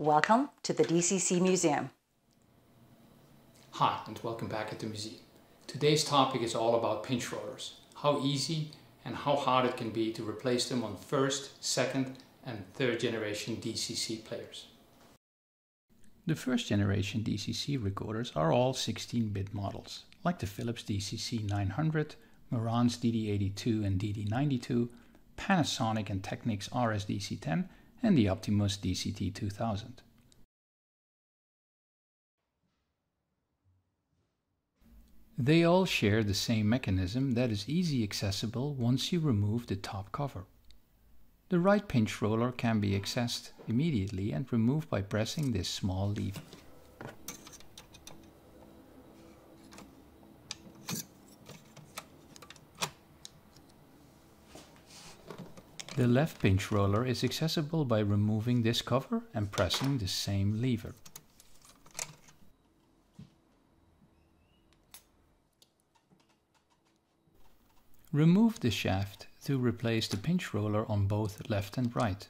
Welcome to the DCC Museum. Hi, and welcome back at the museum. Today's topic is all about pinch rollers, how easy and how hard it can be to replace them on first, second and third generation DCC players. The first generation DCC recorders are all 16-bit models, like the Philips DCC 900, Marantz DD82 and DD92, Panasonic and Technics RSDC10 and the Optimus DCT 2000. They all share the same mechanism that is easy accessible once you remove the top cover. The right pinch roller can be accessed immediately and removed by pressing this small lever. The left pinch roller is accessible by removing this cover and pressing the same lever. Remove the shaft to replace the pinch roller on both left and right.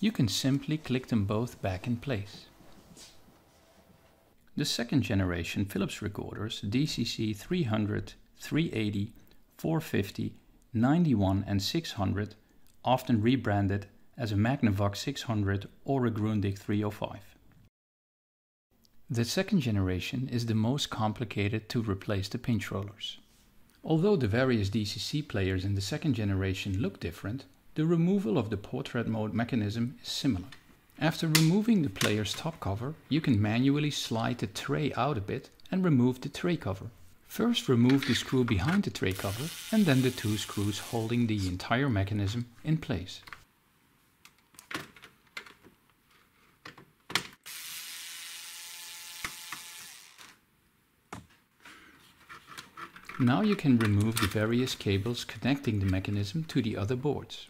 You can simply click them both back in place. The second generation Philips recorders DCC 300, 380, 450 91 and 600, often rebranded as a Magnavox 600 or a Grundig 305. The second generation is the most complicated to replace the pinch rollers. Although the various DCC players in the second generation look different, the removal of the portrait mode mechanism is similar. After removing the player's top cover, you can manually slide the tray out a bit and remove the tray cover. First remove the screw behind the tray cover and then the two screws holding the entire mechanism in place. Now you can remove the various cables connecting the mechanism to the other boards.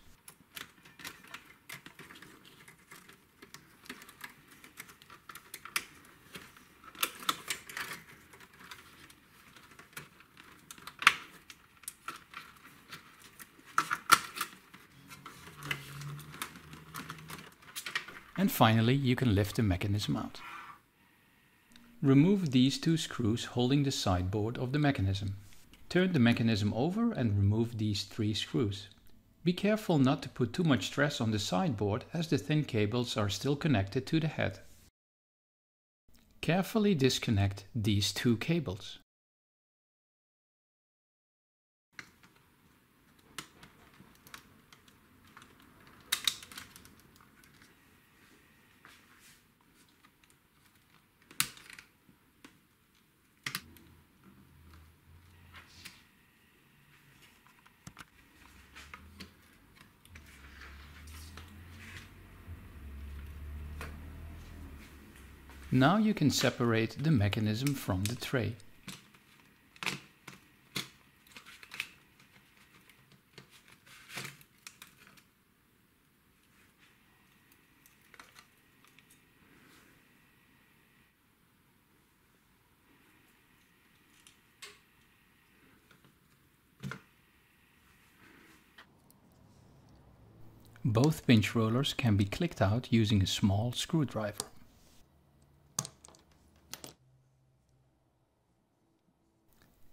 And finally, you can lift the mechanism out. Remove these two screws holding the sideboard of the mechanism. Turn the mechanism over and remove these three screws. Be careful not to put too much stress on the sideboard as the thin cables are still connected to the head. Carefully disconnect these two cables. Now you can separate the mechanism from the tray. Both pinch rollers can be clicked out using a small screwdriver.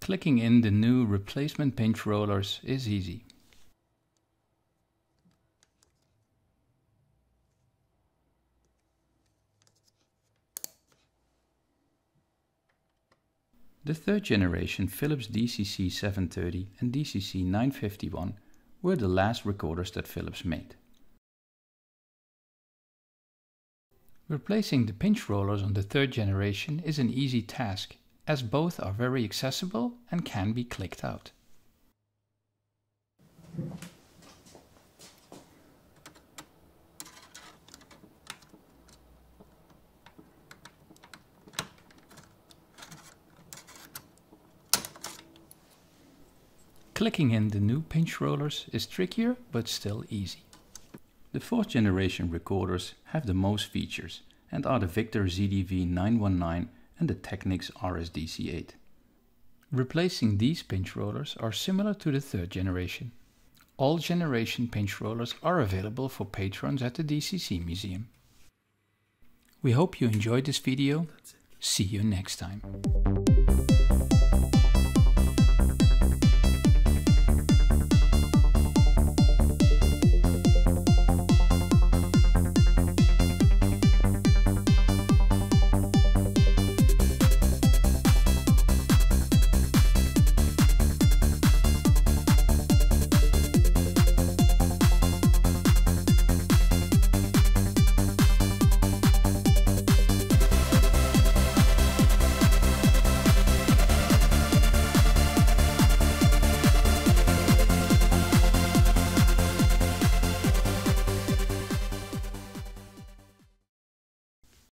Clicking in the new replacement pinch rollers is easy. The third generation Philips DCC 730 and DCC 951 were the last recorders that Philips made. Replacing the pinch rollers on the third generation is an easy task as both are very accessible and can be clicked out. Clicking in the new pinch rollers is trickier but still easy. The fourth generation recorders have the most features and are the Victor ZDV 919 and the Technics RSDC8. Replacing these pinch rollers are similar to the third generation. All generation pinch rollers are available for patrons at the DCC Museum. We hope you enjoyed this video. See you next time.